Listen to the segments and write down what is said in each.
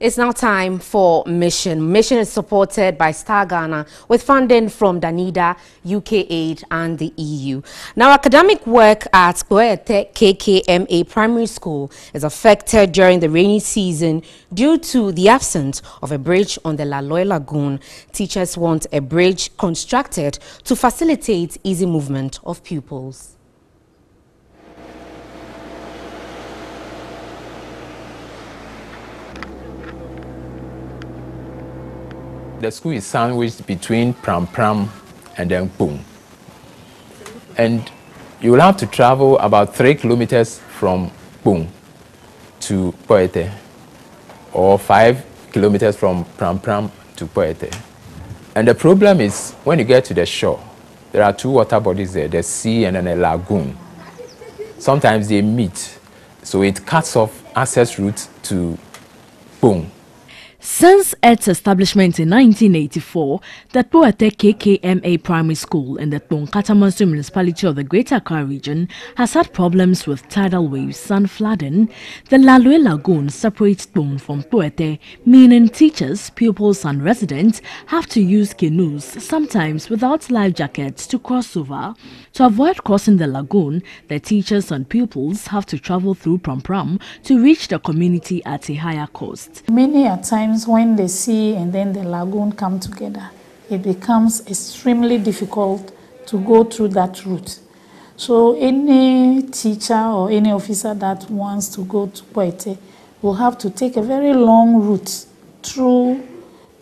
It's now time for Mission. Mission is supported by Star Ghana with funding from Danida, UK Aid and the EU. Now, academic work at Kpoi-Ete KKMA Primary School is affected during the rainy season due to the absence of a bridge on the Laloi Lagoon. Teachers want a bridge constructed to facilitate easy movement of pupils. The school is sandwiched between Prampram and then Kpone. And you will have to travel about three kilometers from Kpone to Kpoi-Ete, or five kilometers from Prampram to Kpoi-Ete. And the problem is when you get to the shore, there are two water bodies there, the sea and then a lagoon. Sometimes they meet, so it cuts off access routes to Kpone. Since its establishment in 1984, the Kpoi-Ete KKMA Primary School in the Kpone municipality of the Greater Accra region has had problems with tidal waves and flooding. The Laloi Lagoon separates Kpone from Kpoi-Ete, meaning teachers, pupils and residents have to use canoes, sometimes without life jackets, to cross over. To avoid crossing the lagoon, the teachers and pupils have to travel through Prampram to reach the community at a higher cost. Many a times when the sea and then the lagoon come together, it becomes extremely difficult to go through that route. So any teacher or any officer that wants to go to Kpoi-Ete will have to take a very long route through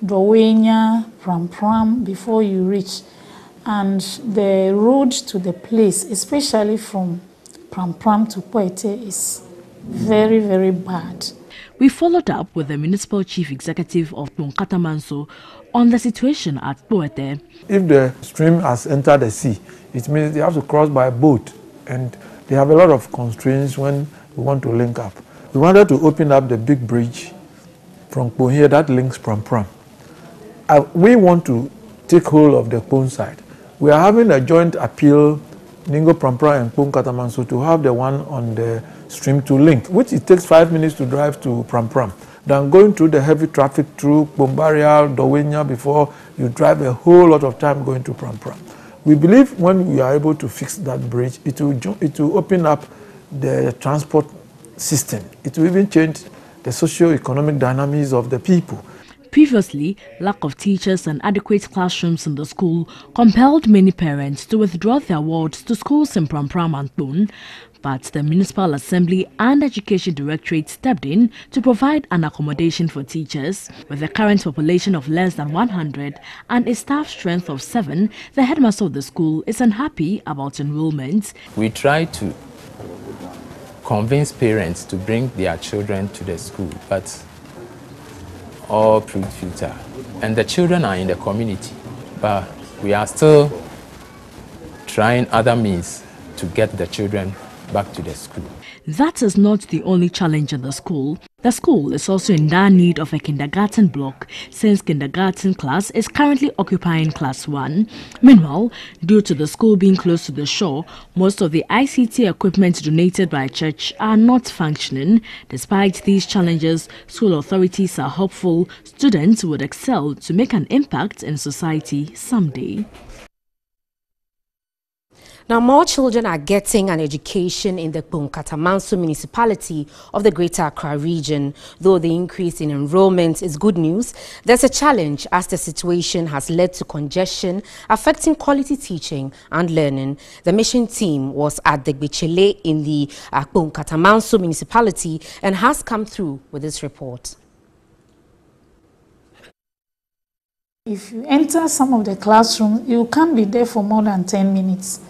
Dawenya, Prampram before you reach. And the road to the place, especially from Prampram to Kpoi-Ete, is very, very bad. We followed up with the municipal chief executive of Kpone on the situation at Kpoi-Ete. If the stream has entered the sea, it means they have to cross by boat and they have a lot of constraints when we want to link up. We wanted to open up the big bridge from here that links Prampram. Uh, we want to take hold of the Kpone side. We are having a joint appeal, Ningo Prampram and Kpone Katamanso, to have the one on the stream to link, which it takes five minutes to drive to Prampram Pram. Than going through the heavy traffic through Bombaria, Dawenya before you drive a whole lot of time going to Prampram. We believe when we are able to fix that bridge, it will, it will open up the transport system. It will even change the socio-economic dynamics of the people. Previously, lack of teachers and adequate classrooms in the school compelled many parents to withdraw their wards to schools in Prampram and Thun, but the Municipal Assembly and Education Directorate stepped in to provide an accommodation for teachers. With a current population of less than 100 and a staff strength of 7, the headmaster of the school is unhappy about enrollment. We try to convince parents to bring their children to the school, but all futile. And the children are in the community, but we are still trying other means to get the children back to the school. That is not the only challenge in the school. The school is also in dire need of a kindergarten block since kindergarten class is currently occupying class 1. Meanwhile, due to the school being close to the shore, most of the ICT equipment donated by church are not functioning. Despite these challenges, school authorities are hopeful students would excel to make an impact in society someday. Now, more children are getting an education in the Kpone municipality of the Greater Accra region. Though the increase in enrollment is good news, there's a challenge as the situation has led to congestion affecting quality teaching and learning. The mission team was at the Bichele in the uh, municipality and has come through with this report. If you enter some of the classrooms, you can't be there for more than 10 minutes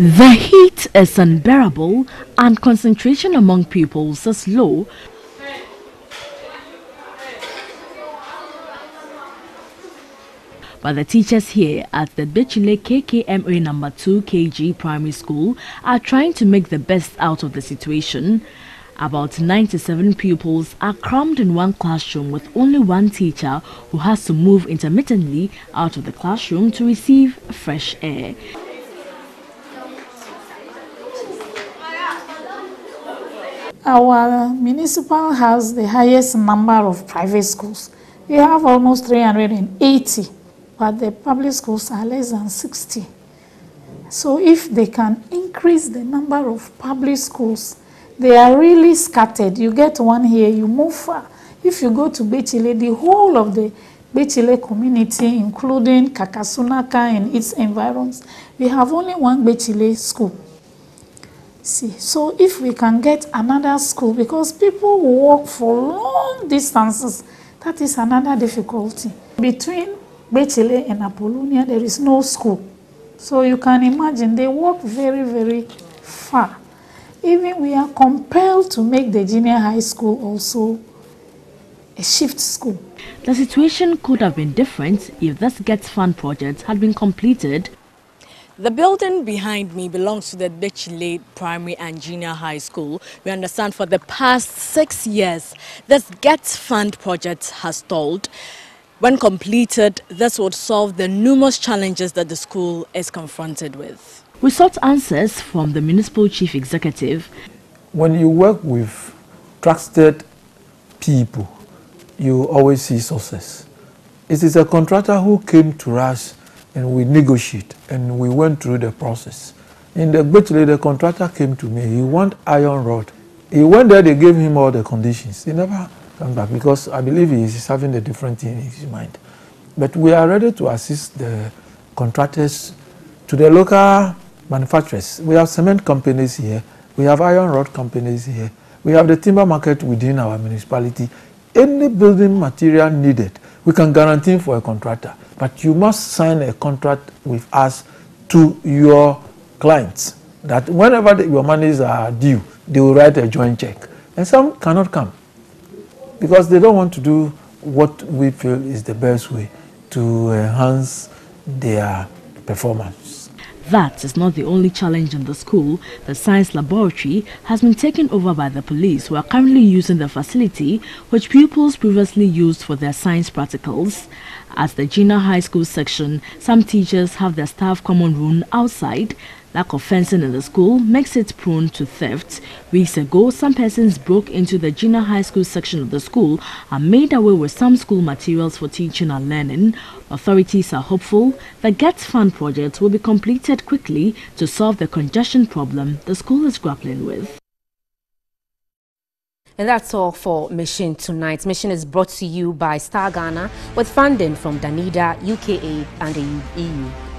The heat is unbearable and concentration among pupils is low. But the teachers here at the Bichile KKMA number 2 KG primary school are trying to make the best out of the situation. About 97 pupils are crammed in one classroom with only one teacher who has to move intermittently out of the classroom to receive fresh air. Our municipal has the highest number of private schools. We have almost 380, but the public schools are less than 60. So if they can increase the number of public schools, they are really scattered. You get one here, you move far. If you go to Bechile, the whole of the Bechile community, including Kakasunaka and its environs, we have only one Bechile school. See, so if we can get another school, because people walk for long distances, that is another difficulty. Between Bechile and Apollonia, there is no school. So you can imagine they walk very, very far. Even we are compelled to make the junior high school also a shift school. The situation could have been different if this GETFund project had been completed. The building behind me belongs to the Bechile Primary and Junior High School. We understand for the past six years, this GETFund project has stalled. When completed, this would solve the numerous challenges that the school is confronted with. We sought answers from the municipal chief executive. When you work with trusted people, you always see success. It is a contractor who came to us and we negotiate and we went through the process. In the the contractor came to me. He want iron rod. He went there, they gave him all the conditions. He never came back because I believe he is having a different thing in his mind. But we are ready to assist the contractors to the local manufacturers. We have cement companies here. We have iron rod companies here. We have the timber market within our municipality. Any building material needed, we can guarantee for a contractor. But you must sign a contract with us to your clients that whenever the, your monies are due, they will write a joint check. And some cannot come because they don't want to do what we feel is the best way to enhance their performance. That is not the only challenge in the school. The science laboratory has been taken over by the police who are currently using the facility which pupils previously used for their science practicals. At the junior high school section, some teachers have their staff common room outside Lack of fencing in the school makes it prone to theft. Weeks ago, some persons broke into the junior high school section of the school and made away with some school materials for teaching and learning. Authorities are hopeful the GETFund project will be completed quickly to solve the congestion problem the school is grappling with. And that's all for Mission tonight. Mission is brought to you by Star Ghana with funding from Danida, UK Aid and the EU.